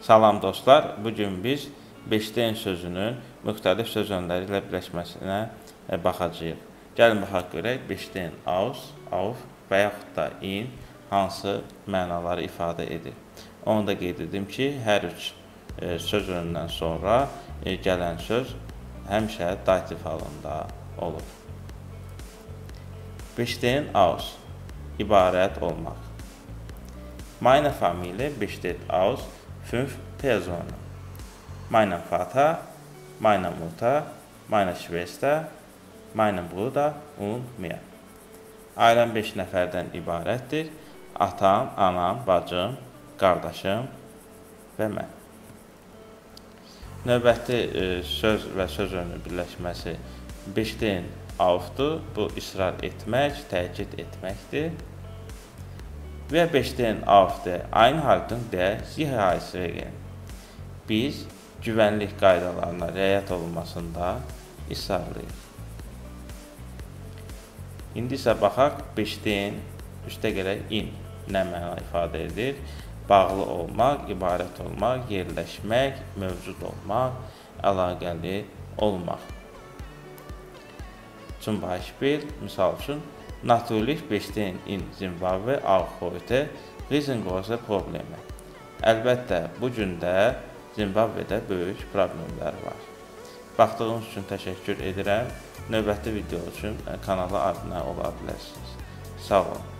Salam dostlar, bu gün biz Beşteyn sözünün müxtəlif söz önləri ilə birləşməsinə e, baxacağıq. Gəlin baxaq görək Beşteyn aus, auf və yaxud da in hansı mənaları ifadə edir. Onu da qeyd edim ki, hər üç e, söz önündən sonra e, gələn söz həmişə dativ halında olur. Bestehen aus ibarət olmaq. Meine Familie besteht aus fünf Personen. Mein Vater, meine Mutter, meine Schwester, mein Bruder und mir. Ailəm 5 nəfərdən ibarətdir. Atam, anam, bacım, qardaşım və mən. Növbəti e, söz və söz önü birləşməsi bestehen aufdur. Bu israr etmək, təkid etməkdir. Wir bestehen auf der Einhaltung der Sicherheitsregeln. Biz güvənlik qaydalarına riayət olunmasında israrlıyıq. İndi isə baxaq bestehen üstə gələk in nə məna ifadə edir? Bağlı olmaq, ibarət olmaq, yerləşmək, mövcud olmaq, əlaqəli olmaq. Zum Beispiel, misal üçün, natürlich bestehen in Zimbabwe auch heute riesengroße Probleme. Əlbəttə, bu gün də Zimbabvedə böyük problemlər var. Baxdığınız üçün təşəkkür edirəm. Növbəti video üçün kanala abunə ola bilərsiniz. Sağ olun.